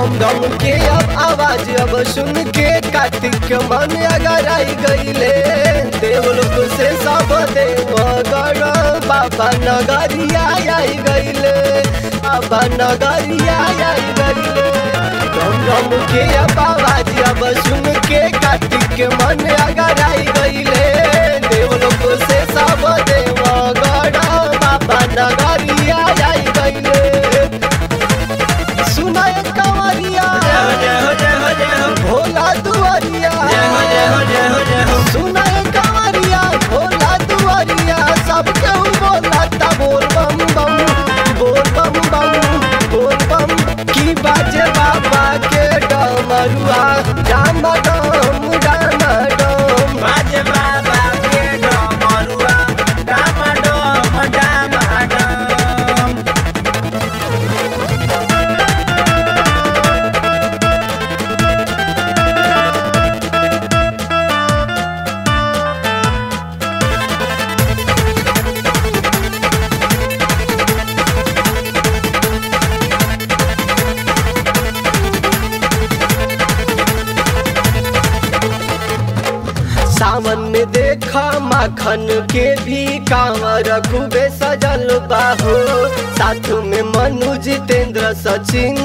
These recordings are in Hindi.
दम दम के अब आवाज़, अब सुन के कार्तिक मन अगर आई गईले। देवलोक से सब देवगण बाबा नगरिया आई गईले। बाबा नगरिया आई गईले। दम दम के अब आवाज़, अब सुन के कार्तिक मन अगर आई गई गईले। केहू बोला ता बोल बम की बाजे बाबा के डमरुआ डाम डम डाम डम सावन में देखा माखन के भी कांवर, खूबे सजल बाहो। साथ में मनु जितेंद्र, सचिन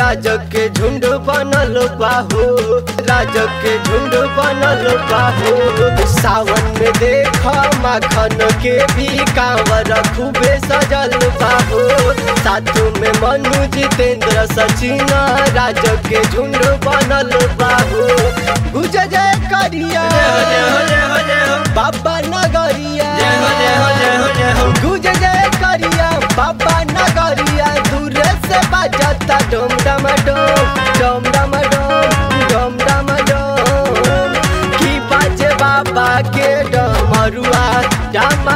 राज के झुंड बनल बाहो। राज के झुंड बनल बाहो। सावन में देखा माखन के भी कांवर, खूबे सजल बाहो। साथ में मनु जितेंद्र, सचिन राज के झुंड बनल बाहो। दूर से डोम डम डम डम की बजे बाबा के डमरुआ डम